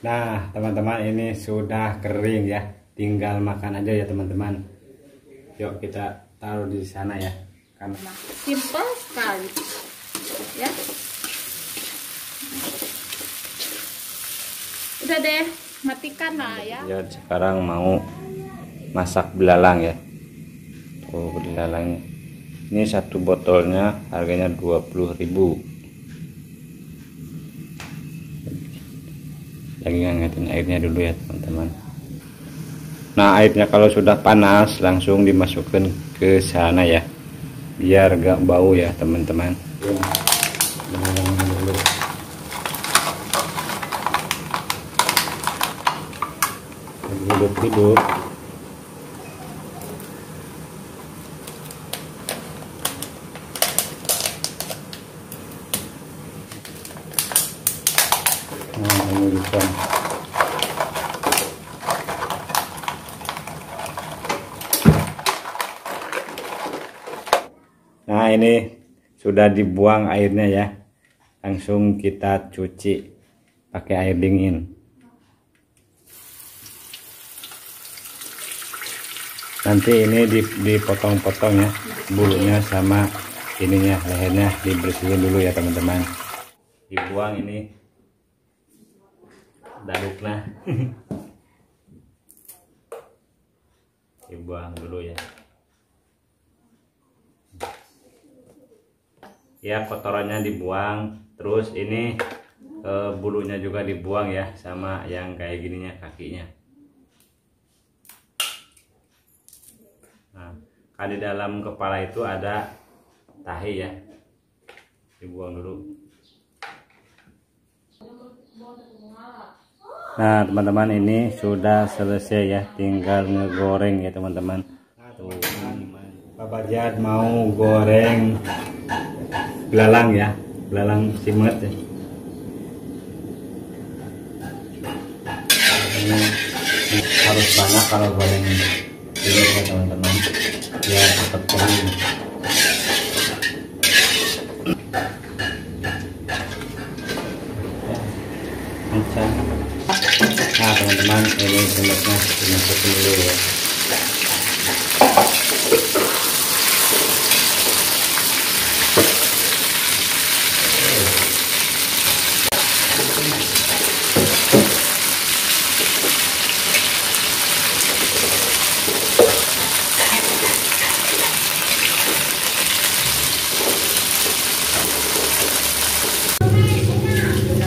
Nah, teman-teman ini sudah kering ya. Tinggal makan aja ya, teman-teman. Yuk kita taruh di sana ya. Karena simple sekali. Ya. Udah deh, matikan lah ya. ya sekarang mau masak belalang ya. Tuh belalangnya. Ini satu botolnya harganya 20.000. Lagi ngangetin airnya dulu ya, teman-teman. Nah, airnya kalau sudah panas langsung dimasukkan ke sana ya. Biar gak bau ya, teman-teman. Hidup-hidup nah ini sudah dibuang airnya ya. Langsung kita cuci pakai air dingin. Nanti ini dipotong-potong ya bulunya sama ininya lehernya dibersihin dulu ya teman-teman. Dibuang ini daduknya dibuang dulu ya ya kotorannya dibuang terus ini eh, bulunya juga dibuang ya sama yang kayak gininya kakinya Nah, kan di dalam kepala itu ada tahi ya. Dibuang dulu. Nah, teman-teman ini sudah selesai ya, tinggal ngegoreng ya, teman-teman. Tuh, Bapak Jad mau goreng belalang ya, belalang simet ya. Ini harus banyak kalau goreng ini. Ya teman-teman. Ya tetap kering nah teman-teman ini semetnya dimasukin dulu ya.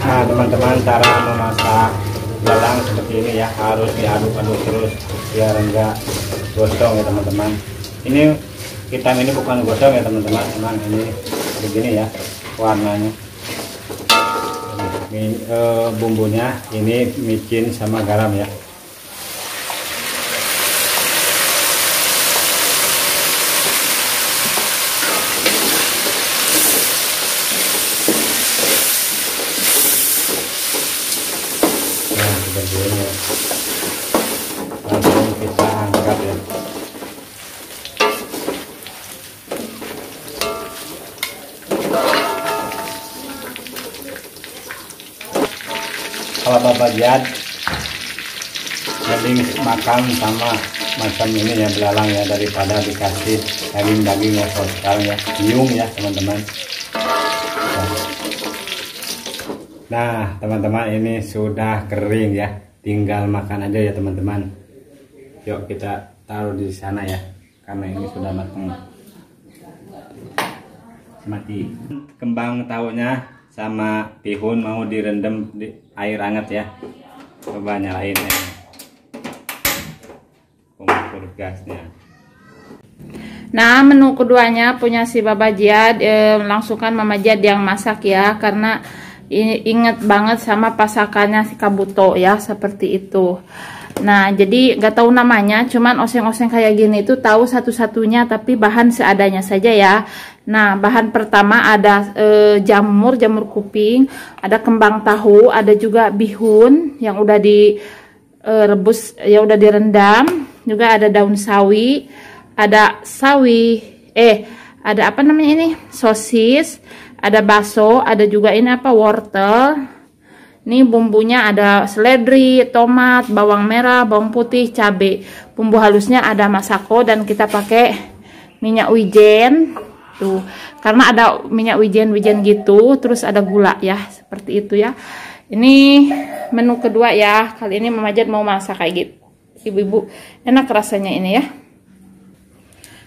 Nah teman-teman cara memasak seperti ini ya harus diaduk-aduk terus biar enggak gosong ya teman-teman. Ini hitam ini bukan gosong ya teman-teman, ini begini ya warnanya. Ini eh, bumbunya ini micin sama garam ya. Nah, seperti ini ya. Langsung kita angkat ya. Kalau Bapak Jad mending makan sama macam ini ya belalang ya daripada dikasih daging-daging ya kalau sekarang ya biung ya teman-teman. Nah, teman-teman ini sudah kering ya. Tinggal makan aja ya, teman-teman. Yuk kita taruh di sana ya. Karena ini sudah matang. Mati. Kembang tahunya sama bihun mau direndam di air hangat ya. Coba nyalain ya. Kompor gasnya. Nah, menu keduanya punya si Baba Jad, eh, langsungkan Mama Jad yang masak ya, karena inget banget sama pasakannya si Kabuto ya, seperti itu. Nah, jadi gak tahu namanya, cuman oseng-oseng kayak gini itu tahu satu-satunya, tapi bahan seadanya saja ya. Nah, bahan pertama ada eh, jamur, jamur kuping, ada kembang tahu, ada juga bihun yang udah direbus, ya udah direndam, juga ada daun sawi, ada sawi, eh ada apa namanya ini sosis, ada bakso, ada juga ini apa wortel, Ini bumbunya ada seledri, tomat, bawang merah, bawang putih, cabai. Bumbu halusnya ada masako dan kita pakai minyak wijen. Tuh, karena ada minyak wijen-wijen gitu, terus ada gula ya, seperti itu ya. Ini menu kedua ya. Kali ini Mama Jad mau masak kayak gitu. Ibu-ibu, enak rasanya ini ya.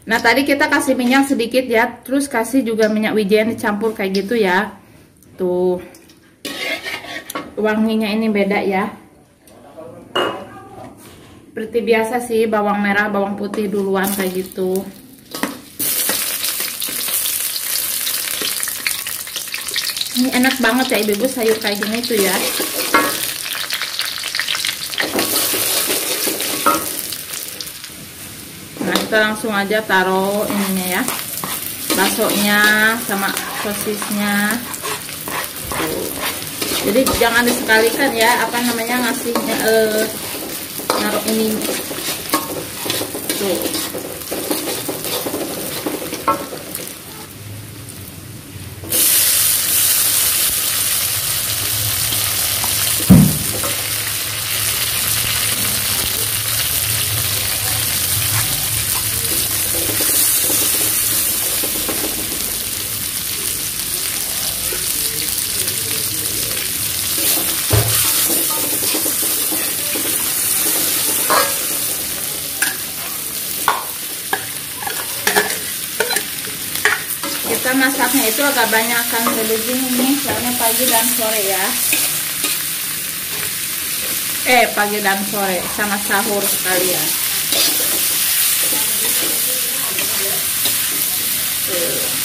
Nah, tadi kita kasih minyak sedikit ya, terus kasih juga minyak wijen dicampur kayak gitu ya. Tuh wanginya ini beda ya seperti biasa sih bawang merah bawang putih duluan kayak gitu ini enak banget ya ibu-ibu sayur kayak gini tuh ya. Nah kita langsung aja taruh ininya ya. Baksonya sama sosisnya. Jadi jangan disekalikan ya apa namanya ngasihnya eh, naruh ini. Tuh kita masaknya itu agak banyak kan begini nih soalnya pagi dan sore ya eh pagi dan sore sama sahur sekalian Tuh.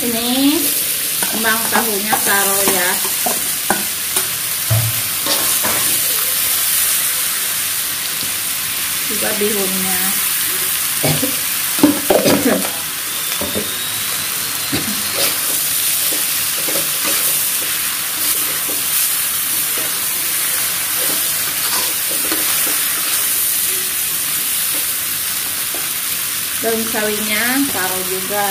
ini kembang tahunya taruh ya. Juga bihunnya. Daun sawinya taruh juga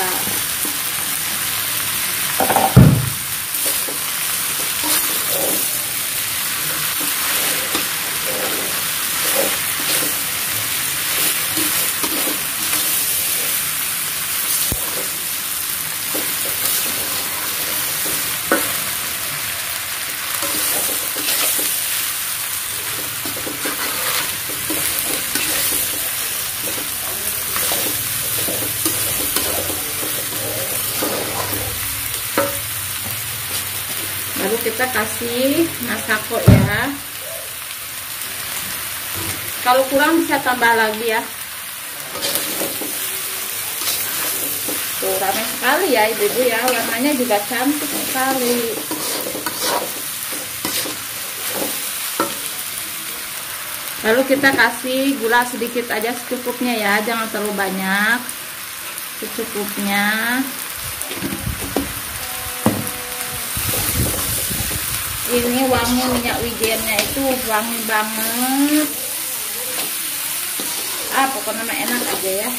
lalu kita kasih masako ya. Kalau kurang bisa tambah lagi ya. Tuh ramai sekali ya ibu-ibu ya. Warnanya juga cantik sekali. Lalu kita kasih gula sedikit aja secukupnya ya. Jangan terlalu banyak secukupnya ini wangi minyak wijennya itu wangi banget. Ah pokoknya enak aja ya.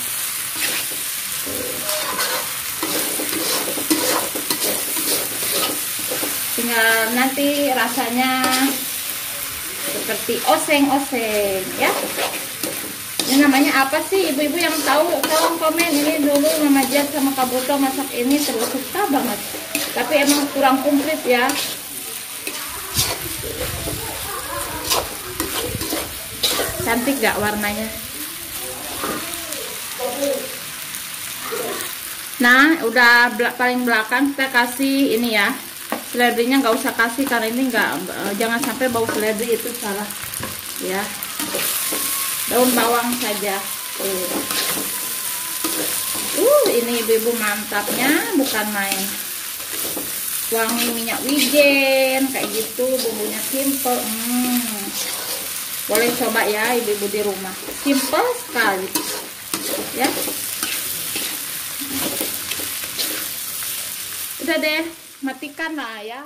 Tinggal nanti rasanya seperti oseng-oseng ya. Ini namanya apa sih? Ibu-ibu yang tahu tolong komen. Ini dulu Mama Jad sama Kak Buto masak ini terus suka banget. Tapi emang kurang komplit ya cantik gak warnanya? Nah udah paling belakang kita kasih ini ya. Seledrinya nggak usah kasih karena ini nggak jangan sampai bau seledri itu salah. Ya. Daun bawang saja. Uh ini ibu-ibu mantapnya bukan main. Wangi minyak wijen kayak gitu bumbunya simple. Hmm. Boleh coba ya ibu-ibu di rumah. Simple sekali. Ya. Udah deh matikan lah ya